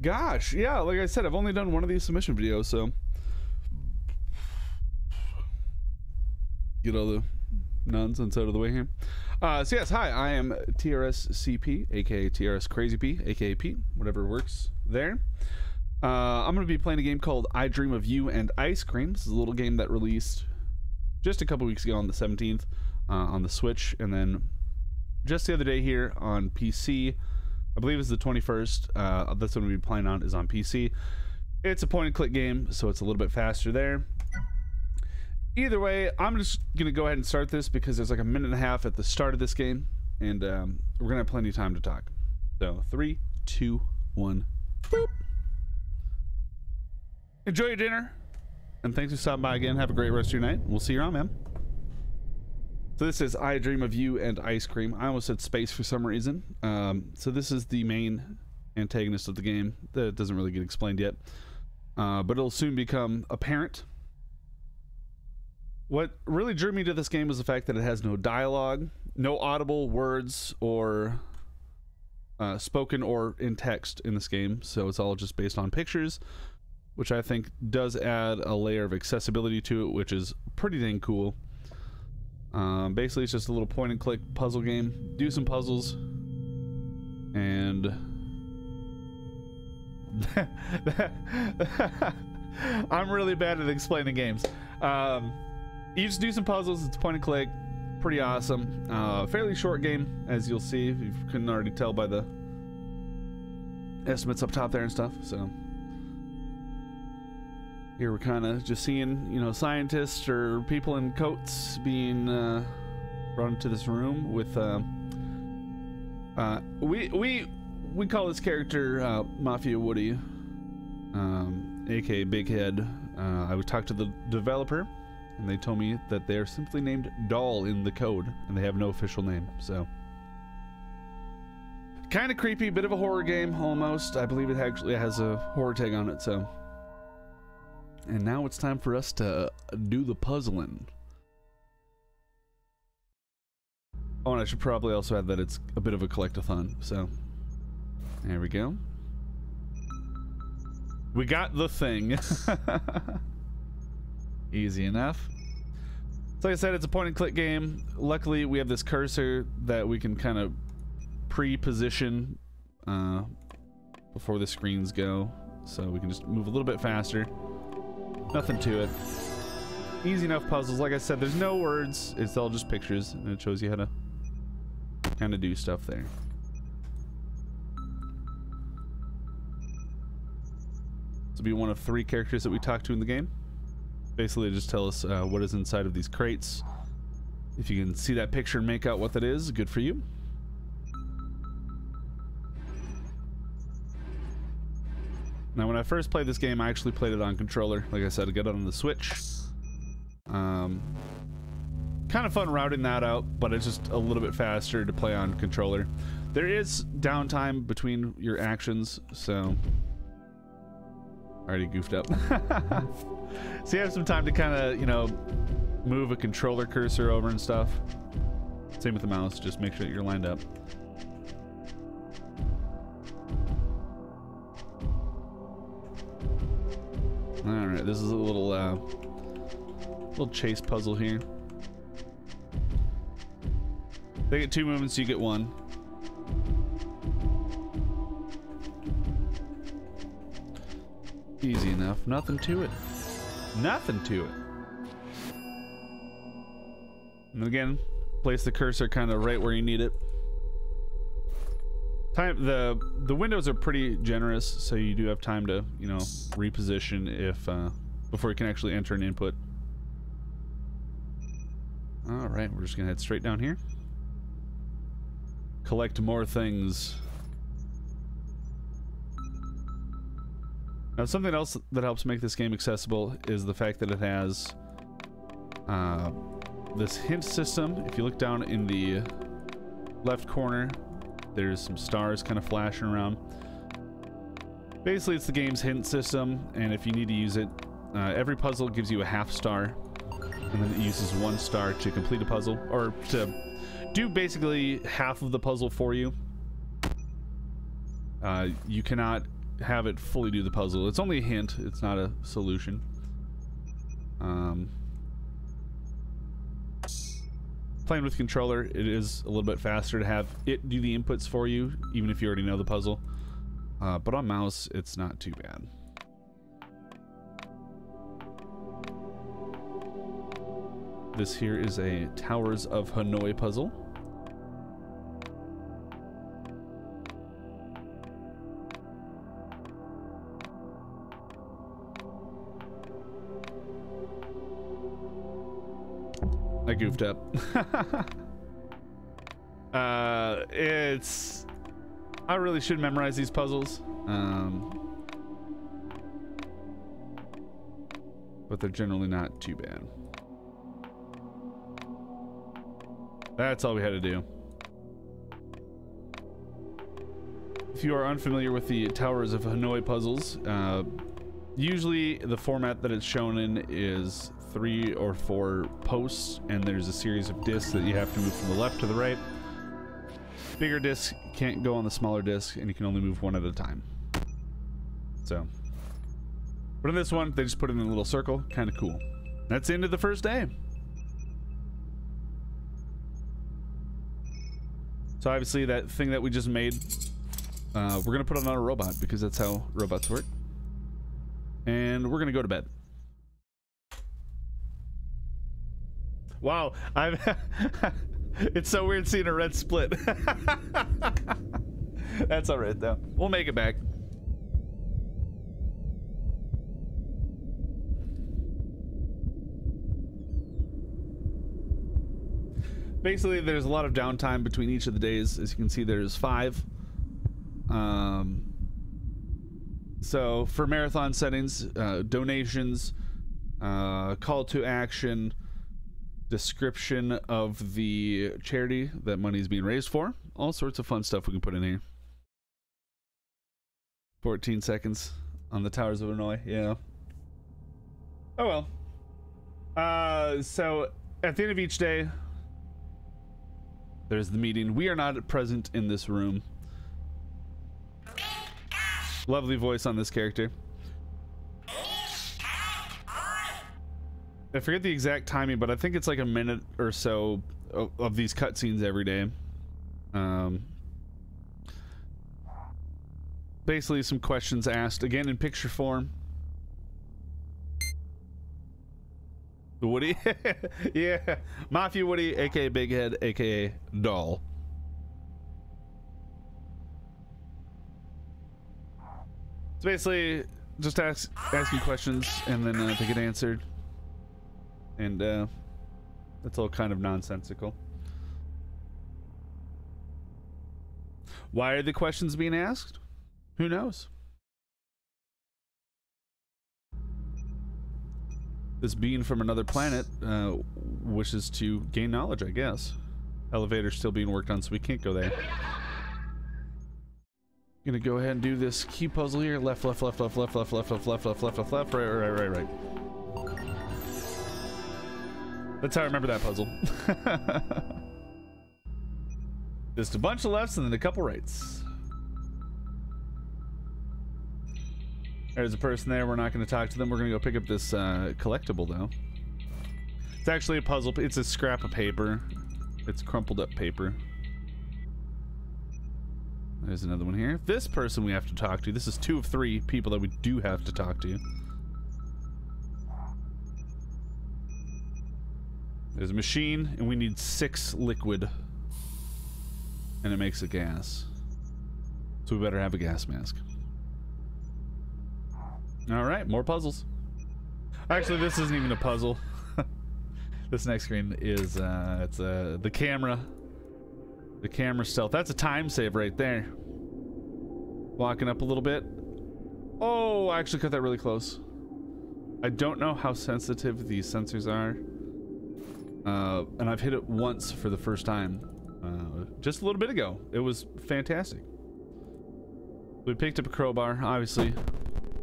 Gosh, yeah, like I said, I've only done one of these submission videos, so get all the nonsense out of the way here. Uh, so yes, hi, I am TRSCP, aka TRS Crazy P, aka Pete, whatever works there. Uh, I'm going to be playing a game called I Dream of You and Ice Cream. This is a little game that released just a couple weeks ago on the 17th uh, on the Switch, and then just the other day here on PC. I believe it's the 21st. Uh, that's what we'll be playing on is on PC. It's a point and click game, so it's a little bit faster there. Either way, I'm just gonna go ahead and start this because there's like a minute and a half at the start of this game, and um, we're gonna have plenty of time to talk. So three, two, one, boop. Enjoy your dinner, and thanks for stopping by again. Have a great rest of your night. We'll see you around, man. So this is I Dream of You and Ice Cream. I almost said space for some reason. Um, so this is the main antagonist of the game. That doesn't really get explained yet, uh, but it'll soon become apparent. What really drew me to this game was the fact that it has no dialogue, no audible words or uh, spoken or in text in this game. So it's all just based on pictures, which I think does add a layer of accessibility to it, which is pretty dang cool. Um, basically, it's just a little point and click puzzle game. Do some puzzles, and I'm really bad at explaining games. Um, you just do some puzzles. It's point and click. Pretty awesome. Uh, fairly short game, as you'll see. If you couldn't already tell by the estimates up top there and stuff. So here we're kind of just seeing, you know, scientists or people in coats being uh, brought into this room with. Uh, uh, we we we call this character uh, Mafia Woody, um, aka Big Head. Uh, I would talk to the developer, and they told me that they are simply named Doll in the code, and they have no official name. So, kind of creepy, bit of a horror game almost. I believe it actually has a horror tag on it. So, and now it's time for us to do the puzzling. Oh, and I should probably also add that it's a bit of a collectathon. So, there we go. We got the thing. Easy enough. So like I said, it's a point and click game. Luckily, we have this cursor that we can kind of pre-position uh, before the screens go. So we can just move a little bit faster. Nothing to it. Easy enough puzzles. Like I said, there's no words. It's all just pictures, and it shows you how to kind of do stuff there. This will be one of three characters that we talk to in the game. Basically, just tell us uh, what is inside of these crates. If you can see that picture and make out what that is, good for you. Now, when I first played this game, I actually played it on controller. Like I said, I got it on the Switch. Um, kind of fun routing that out, but it's just a little bit faster to play on controller. There is downtime between your actions, so... Already goofed up. so you have some time to kind of, you know, move a controller cursor over and stuff. Same with the mouse, just make sure that you're lined up. This is a little, uh, little chase puzzle here. They get two movements, you get one. Easy enough. Nothing to it. Nothing to it. And again, place the cursor kind of right where you need it. Time the the windows are pretty generous, so you do have time to you know reposition if uh, before you can actually enter an input. All right, we're just gonna head straight down here. Collect more things. Now, something else that helps make this game accessible is the fact that it has uh, this hint system. If you look down in the left corner, there's some stars kind of flashing around. Basically, it's the game's hint system, and if you need to use it, uh, every puzzle gives you a half star, and then it uses one star to complete a puzzle, or to do basically half of the puzzle for you. Uh, you cannot have it fully do the puzzle. It's only a hint. It's not a solution. Um, playing with controller, it is a little bit faster to have it do the inputs for you, even if you already know the puzzle. Uh, but on mouse, it's not too bad. This here is a Towers of Hanoi puzzle. Goofed up. uh, it's... I really should memorize these puzzles. Um, but they're generally not too bad. That's all we had to do. If you are unfamiliar with the Towers of Hanoi puzzles, uh, usually the format that it's shown in is three or four posts, and there's a series of discs that you have to move from the left to the right. Bigger disc can't go on the smaller disc, and you can only move one at a time. So, but in this one, they just put it in a little circle. Kind of cool. That's the end of the first day. So obviously that thing that we just made, uh, we're gonna put it on a robot because that's how robots work. And we're gonna go to bed. Wow, I'm. it's so weird seeing a red split. That's all right though. We'll make it back. Basically, there's a lot of downtime between each of the days. As you can see, there's five. Um, so for marathon settings, uh, donations, uh, call to action, description of the charity that money is being raised for. All sorts of fun stuff we can put in here. 14 seconds on the Towers of Hanoi. Yeah. Oh well. Uh, so at the end of each day, there's the meeting. We are not present in this room. Lovely voice on this character. I forget the exact timing, but I think it's like a minute or so of, of these cutscenes every day. Um, basically, some questions asked again in picture form. Woody, yeah, Mafia Woody, aka Big Head, aka Doll. It's basically just ask ask you questions and then uh, they get answered and uh, that's all kind of nonsensical. Why are the questions being asked? Who knows? This being from another planet uh, wishes to gain knowledge, I guess. Elevator's still being worked on, so we can't go there. Gonna go ahead and do this key puzzle here. Left, left, left, left, left, left, left, left, left, left, left, left, left, right, right, right, right. That's how I remember that puzzle. Just a bunch of lefts and then a couple rights. There's a person there. We're not going to talk to them. We're going to go pick up this uh, collectible, though. It's actually a puzzle. It's a scrap of paper. It's crumpled up paper. There's another one here. This person we have to talk to. This is two of three people that we do have to talk to. There's a machine, and we need six liquid. And it makes a gas. So we better have a gas mask. Alright, more puzzles. Actually, this isn't even a puzzle. this next screen is, uh, it's, uh, the camera. The camera stealth. That's a time save right there. Walking up a little bit. Oh, I actually cut that really close. I don't know how sensitive these sensors are. Uh, and I've hit it once for the first time uh, just a little bit ago. It was fantastic. We picked up a crowbar, obviously.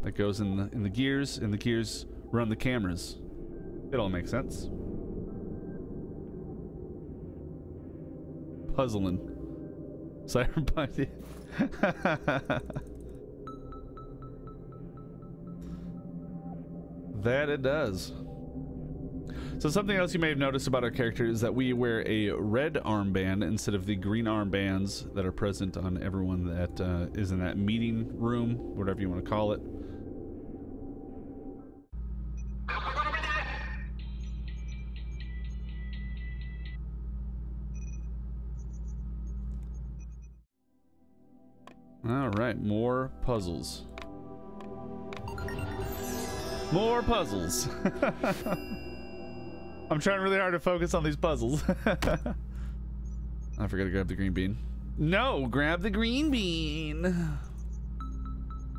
That goes in the, in the gears, and the gears run the cameras. It all makes sense. Puzzling. Cyberpunk. that it does. So something else you may have noticed about our character is that we wear a red armband instead of the green armbands that are present on everyone that uh, is in that meeting room, whatever you want to call it. All right, more puzzles. More puzzles. I'm trying really hard to focus on these puzzles. I forgot to grab the green bean. No, grab the green bean.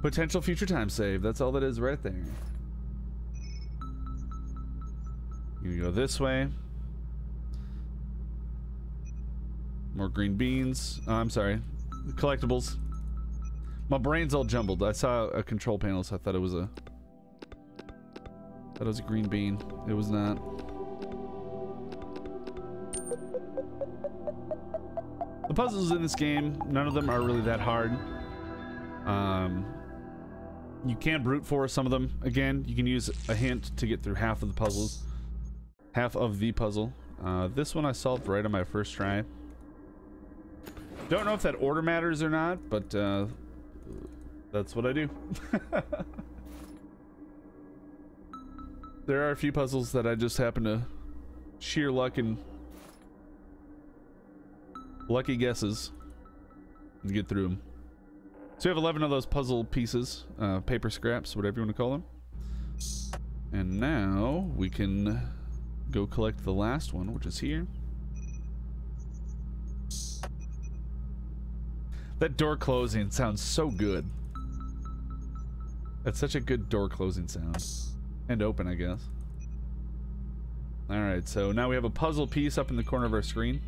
Potential future time save. That's all that is right there. You go this way. More green beans. Oh, I'm sorry. Collectibles. My brain's all jumbled. I saw a control panel, so I thought it was a... Thought it was a green bean. It was not. The puzzles in this game, none of them are really that hard. Um, you can brute force some of them. Again, you can use a hint to get through half of the puzzles. Half of the puzzle. Uh, this one I solved right on my first try. Don't know if that order matters or not, but uh, that's what I do. there are a few puzzles that I just happen to sheer luck and lucky guesses get through them. So we have 11 of those puzzle pieces, uh, paper scraps, whatever you want to call them. And now we can go collect the last one, which is here. That door closing sounds so good. That's such a good door closing sound. And open, I guess. Alright, so now we have a puzzle piece up in the corner of our screen.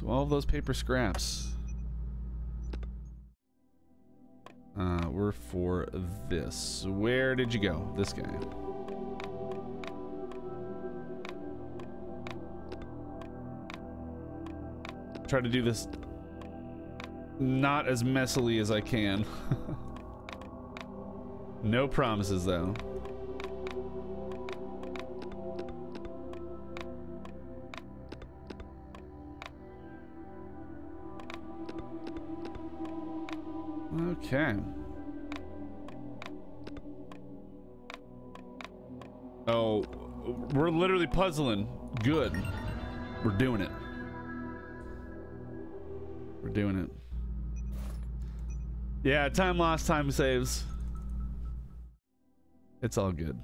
So all of those paper scraps uh, were for this. Where did you go? This guy. Try to do this not as messily as I can. no promises though. Okay. Oh, we're literally puzzling. Good. We're doing it. We're doing it. Yeah, time lost, time saves. It's all good.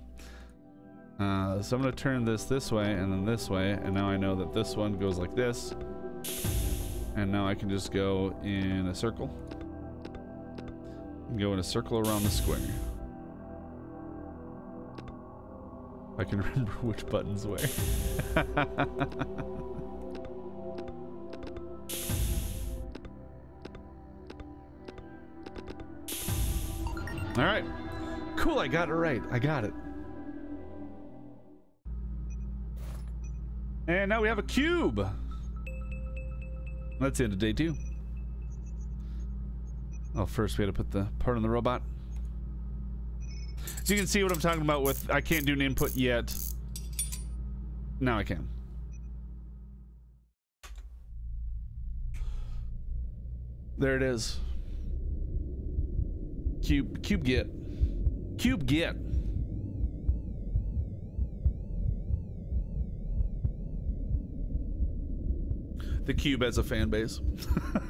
Uh, so I'm going to turn this this way and then this way. And now I know that this one goes like this. And now I can just go in a circle. And go in a circle around the square. I can remember which buttons where. All right. Cool, I got it right. I got it. And now we have a cube. That's the end of day two. Oh, first we had to put the part on the robot. So you can see what I'm talking about with I can't do an input yet. Now I can. There it is. Cube, cube get. Cube get. The cube has a fan base.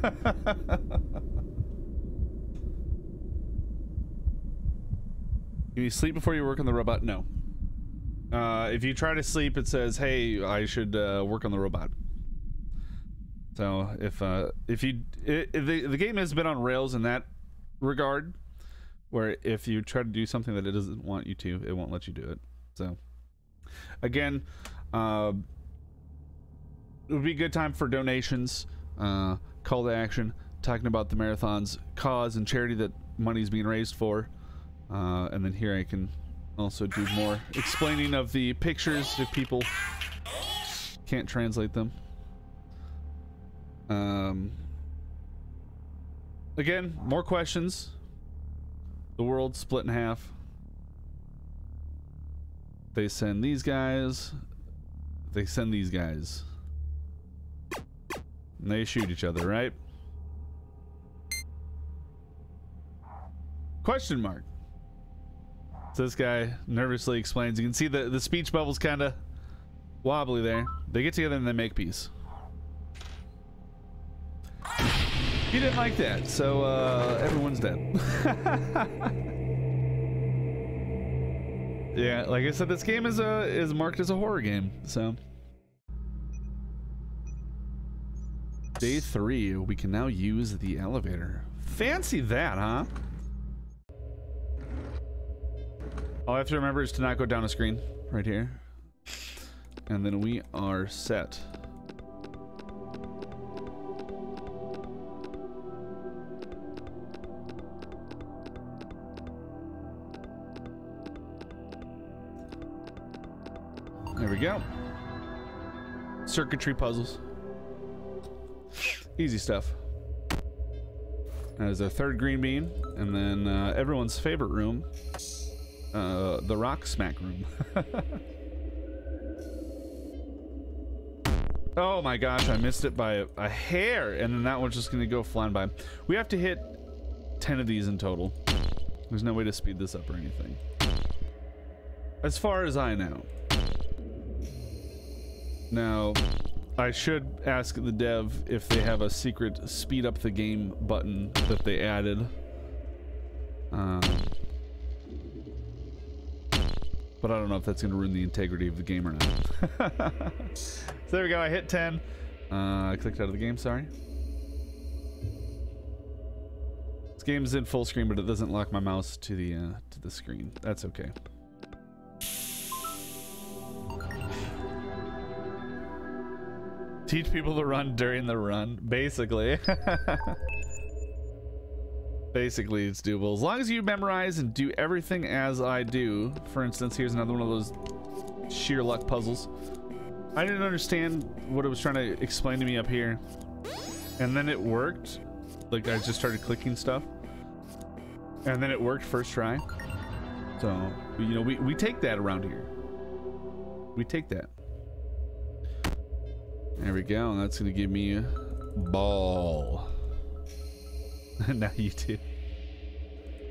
you sleep before you work on the robot? No. Uh, if you try to sleep, it says, "Hey, I should uh, work on the robot." So if uh, if you it, the the game has been on rails in that regard, where if you try to do something that it doesn't want you to, it won't let you do it. So, again, uh, it would be a good time for donations, uh, call to action, talking about the marathon's cause and charity that money is being raised for. Uh, and then here I can also do more explaining of the pictures if people can't translate them. Um, again, more questions The world split in half. They send these guys. They send these guys. And they shoot each other, right? Question mark. So this guy nervously explains. You can see the, the speech bubbles kind of wobbly there. They get together and they make peace. You didn't like that, so uh, everyone's dead. yeah, like I said, this game is a is marked as a horror game. So day three, we can now use the elevator. Fancy that, huh? All I have to remember is to not go down a screen right here. And then we are set. There we go. Circuitry puzzles. Easy stuff. That is a third green bean. And then uh, everyone's favorite room, uh, the rock smack room. oh my gosh, I missed it by a, a hair. And then that one's just to go flying by. We have to hit 10 of these in total. There's no way to speed this up or anything. As far as I know. Now, I should ask the dev if they have a secret speed up the game button that they added. Um, but I don't know if that's going to ruin the integrity of the game or not. so there we go. I hit 10. Uh, I clicked out of the game. Sorry. This game is in full screen, but it doesn't lock my mouse to the uh, to the screen. That's okay. Teach people to run during the run, basically. basically, it's doable. As long as you memorize and do everything as I do. For instance, here's another one of those sheer luck puzzles. I didn't understand what it was trying to explain to me up here. And then it worked. Like, I just started clicking stuff. And then it worked first try. So, you know, we, we take that around here. We take that. There we go. And that's going to give me a ball. now you too.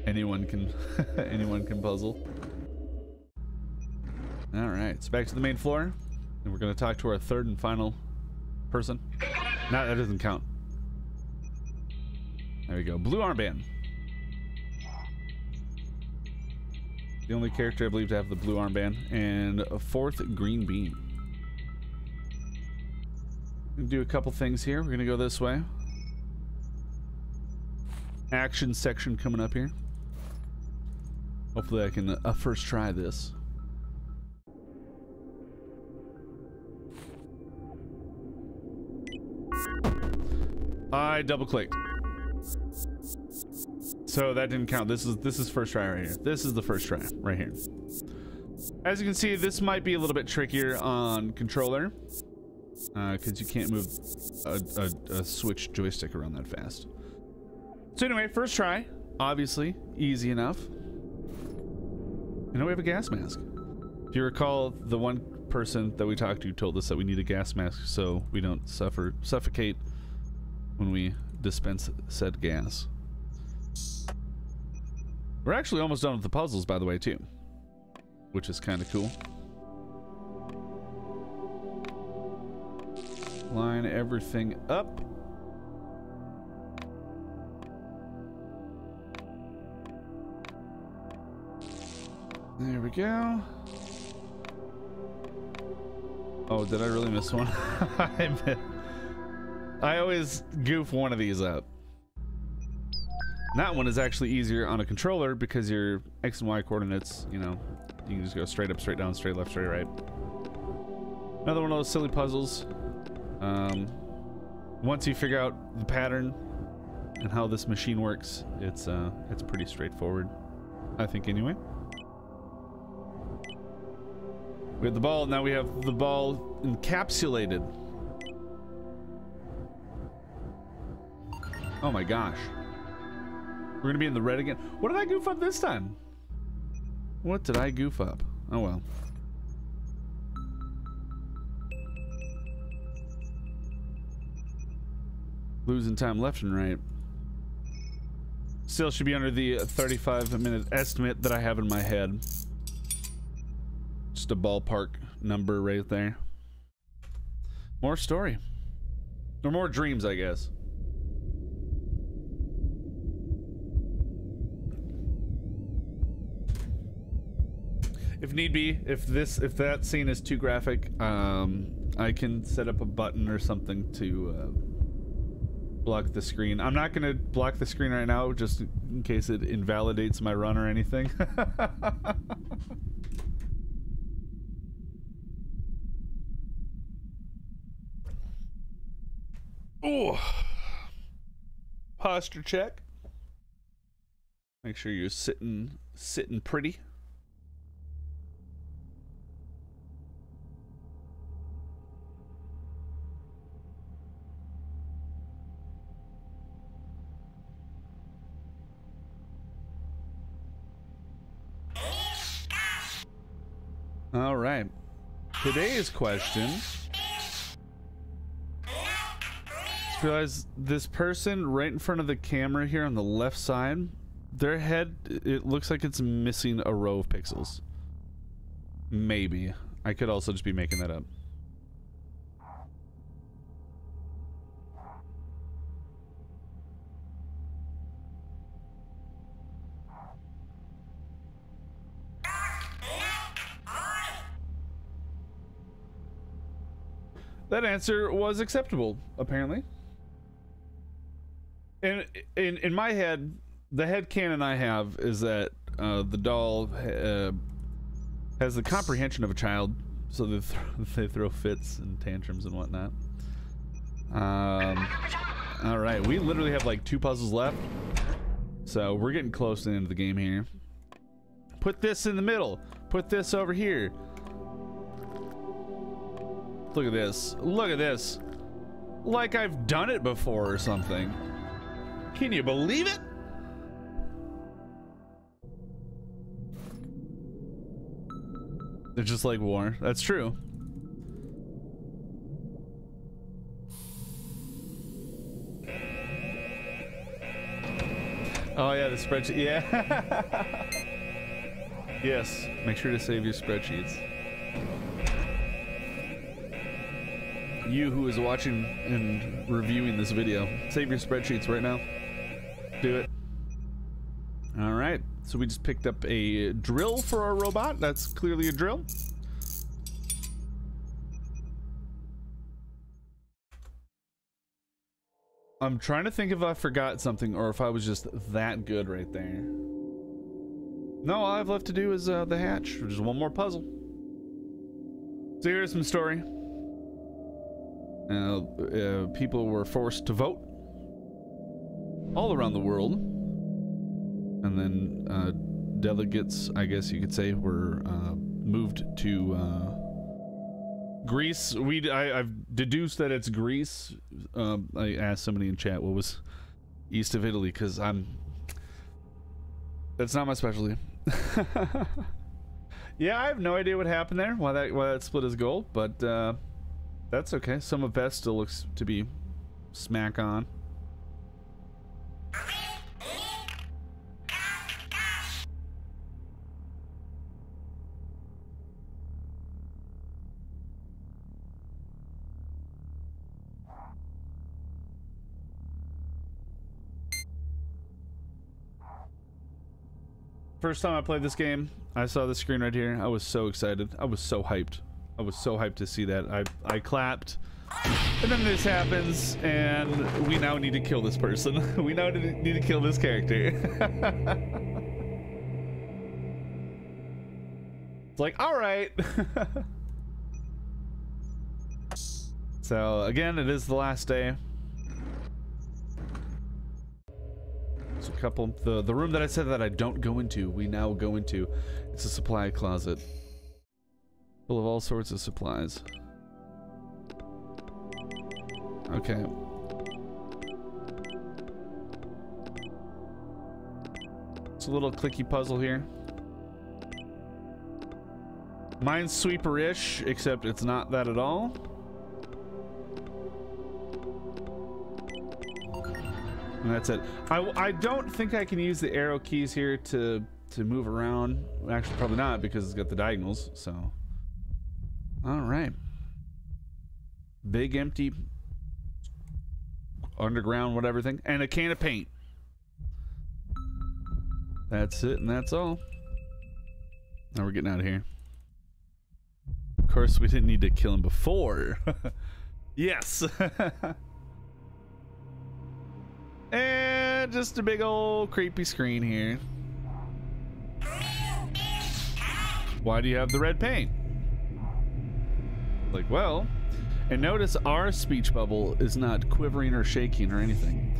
Anyone can anyone can puzzle. All right, so back to the main floor. And we're going to talk to our third and final person. No, that doesn't count. There we go. Blue armband. The only character I believe to have the blue armband. And a fourth green bean do a couple things here. We're gonna go this way. Action section coming up here. Hopefully I can uh, first try this. I double clicked. So that didn't count. This is this is first try right here. This is the first try right here. As you can see, this might be a little bit trickier on controller because uh, you can't move a, a, a, switch joystick around that fast. So anyway, first try, obviously, easy enough. And now we have a gas mask. If you recall, the one person that we talked to told us that we need a gas mask so we don't suffer suffocate when we dispense said gas. We're actually almost done with the puzzles, by the way, too. Which is kind of cool. Line everything up. We go. Oh, did I really miss one? I, I always goof one of these up. That one is actually easier on a controller because your X and Y coordinates, you know, you can just go straight up, straight down, straight left, straight right. Another one of those silly puzzles. Um, once you figure out the pattern and how this machine works, it's uh, it's pretty straightforward, I think anyway. We have the ball, now we have the ball encapsulated. Oh my gosh. We're gonna be in the red again. What did I goof up this time? What did I goof up? Oh well. Losing time left and right. Still should be under the 35 minute estimate that I have in my head. Just a ballpark number right there. More story. Or more dreams, I guess. If need be, if this if that scene is too graphic, um, I can set up a button or something to uh, block the screen. I'm not gonna block the screen right now, just in case it invalidates my run or anything. Oh, posture check. Make sure you're sitting sitting pretty. All right. Today's question realize this person right in front of the camera here on the left side, their head, it looks like it's missing a row of pixels. Maybe. I could also just be making that up. That answer was acceptable, apparently in in in my head, the head canon I have is that uh, the doll uh, has the comprehension of a child, so they, th they throw fits and tantrums and whatnot. Um, all right, we literally have like two puzzles left, so we're getting close to the end of the game here. Put this in the middle. Put this over here. Look at this. Look at this. Like I've done it before or something. Can you believe it? They're just like war. That's true. Oh yeah, the spreadsheet. Yeah. yes. Make sure to save your spreadsheets. You who is watching and reviewing this video, save your spreadsheets right now so we just picked up a drill for our robot. That's clearly a drill. I'm trying to think if I forgot something or if I was just that good right there. No, all I have left to do is uh, the hatch, which is one more puzzle. So here's some story. Uh, uh, people were forced to vote all around the world. And then uh, delegates, I guess you could say, were uh, moved to uh, Greece. We I, have deduced that it's Greece. Um, I asked somebody in chat what was east of Italy because I'm. That's not my specialty. yeah, I have no idea what happened there. Why that why that split is gold, but uh, that's okay. Sum of best still looks to be smack on. First time I played this game, I saw the screen right here. I was so excited. I was so hyped. I was so hyped to see that. I, I clapped. And then this happens, and we now need to kill this person. we now need to kill this character. it's like, alright. so, again, it is the last day. Couple. The, the room that I said that I don't go into, we now go into. It's a supply closet. Full of all sorts of supplies. Okay. It's a little clicky puzzle here. Minesweeper-ish, except it's not that at all. And that's it. I, I don't think I can use the arrow keys here to to move around. Actually, probably not because it's got the diagonals. So, all right. Big empty underground whatever thing and a can of paint. That's it, and that's all. Now we're getting out of here. Of course, we didn't need to kill him before. yes. and just a big old creepy screen here. Why do you have the red paint? Like, well, and notice our speech bubble is not quivering or shaking or anything.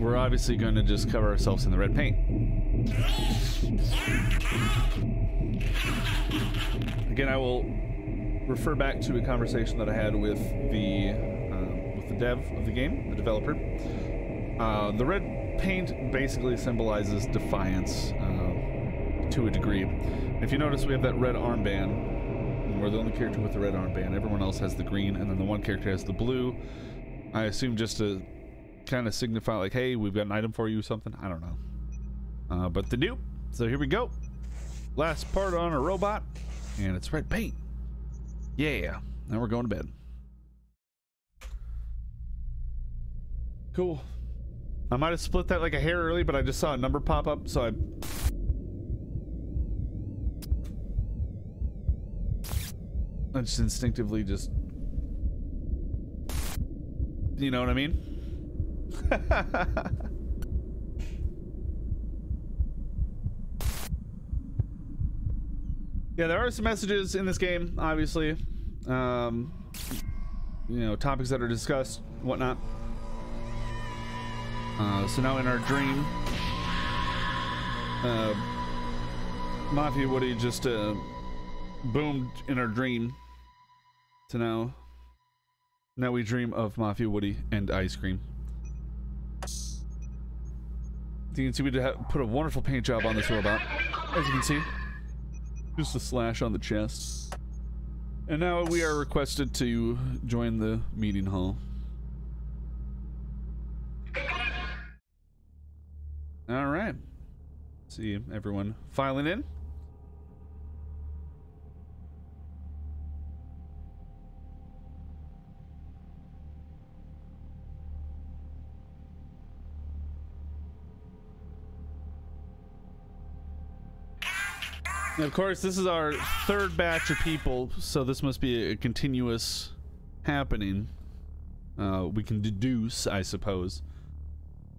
We're obviously going to just cover ourselves in the red paint. Again, I will refer back to a conversation that I had with the dev of the game, the developer. Uh, the red paint basically symbolizes defiance uh, to a degree. If you notice, we have that red armband. We're the only character with the red armband. Everyone else has the green, and then the one character has the blue. I assume just to kind of signify, like, hey, we've got an item for you, something. I don't know. Uh, but the new. So here we go. Last part on a robot, and it's red paint. Yeah. Now we're going to bed. Cool. I might have split that like a hair early, but I just saw a number pop up, so I I just instinctively just you know what I mean? yeah, there are some messages in this game, obviously. Um, you know, topics that are discussed, whatnot. Uh, so now in our dream, uh, Mafia Woody just uh, boomed in our dream to now. Now we dream of Mafia Woody and ice cream. You can see we put a wonderful paint job on this robot, as you can see. Just a slash on the chest. And now we are requested to join the meeting hall. See everyone filing in. And of course, this is our third batch of people, so this must be a continuous happening. Uh, we can deduce, I suppose.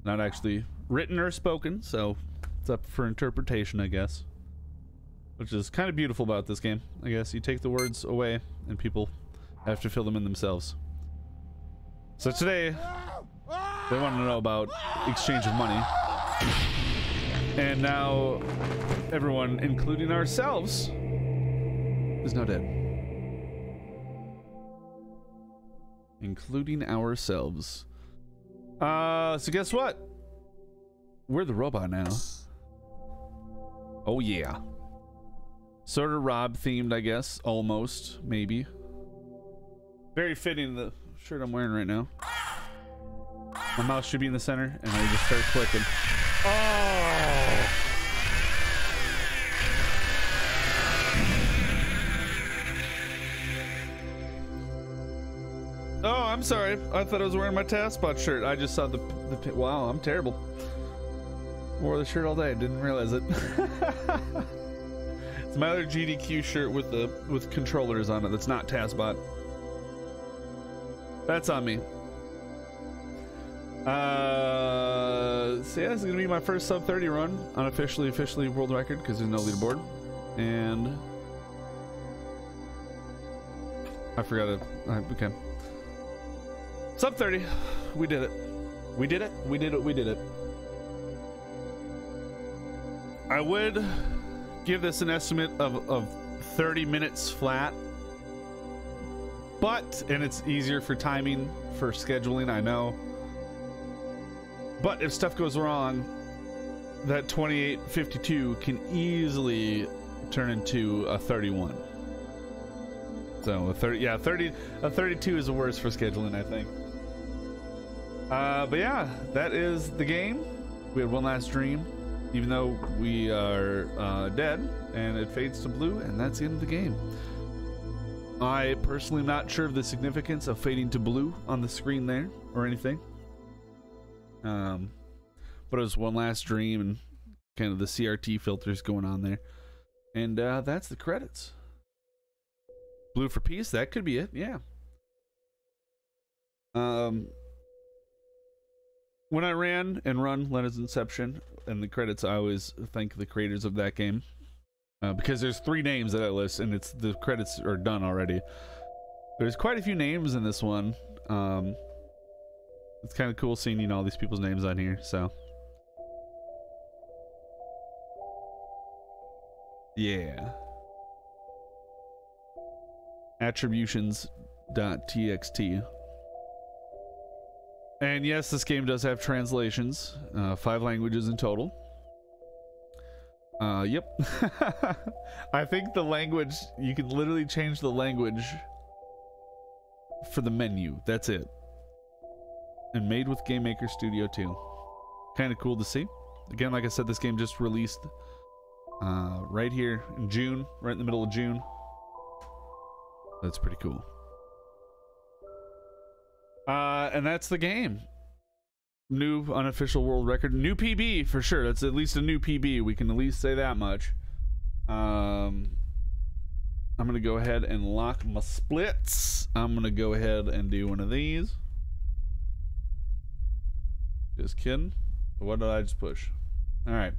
Not actually written or spoken, so it's up for interpretation, I guess. Which is kind of beautiful about this game, I guess. You take the words away, and people have to fill them in themselves. So today, they want to know about exchange of money. And now everyone, including ourselves, is now dead. Including ourselves. Uh, so guess what? We're the robot now. Oh yeah. Sort of Rob themed, I guess. Almost, maybe. Very fitting the shirt I'm wearing right now. My mouse should be in the center, and I just start clicking. Oh! Oh, I'm sorry. I thought I was wearing my TASBot shirt. I just saw the, the wow, I'm terrible. Wore the shirt all day. Didn't realize it. it's my other GDQ shirt with the with controllers on it. That's not TASBot. That's on me. Uh, so yeah, this is gonna be my first sub 30 run, unofficially, officially world record because there's no leaderboard, and I forgot it. Okay, sub 30, we did it. We did it. We did it. We did it. I would give this an estimate of of 30 minutes flat, but and it's easier for timing for scheduling. I know. But if stuff goes wrong, that 2852 can easily turn into a 31. So a 30, yeah, 30, a 32 is the worst for scheduling, I think. Uh, but yeah, that is the game. We had one last dream, even though we are uh, dead, and it fades to blue, and that's the end of the game. I personally am not sure of the significance of fading to blue on the screen there or anything. Um, but it was one last dream and kind of the CRT filters going on there. And uh, that's the credits. Blue for peace, that could be it, yeah. Um, when I ran and run Lenna's Inception and the credits, I always thank the creators of that game. Uh, because there's three names that I list, and it's the credits are done already. There's quite a few names in this one. Um, it's kind of cool seeing you know all these people's names on here. So yeah, attributions.txt. And yes, this game does have translations, uh, five languages in total. Uh, yep. I think the language, you can literally change the language for the menu. That's it. And made with Game Maker Studio 2. Kind of cool to see. Again, like I said, this game just released uh, right here in June, right in the middle of June. That's pretty cool. Uh, and that's the game. New unofficial world record. New pb for sure. That's at least a new pb we can at least say that much. Um i'm gonna go ahead and lock my splits. I'm gonna go ahead and do one of these. Just kidding. What did i just push? All right.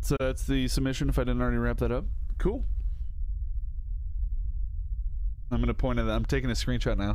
So that's the submission if i didn't already wrap that up. Cool i'm gonna point at that. I'm taking a screenshot now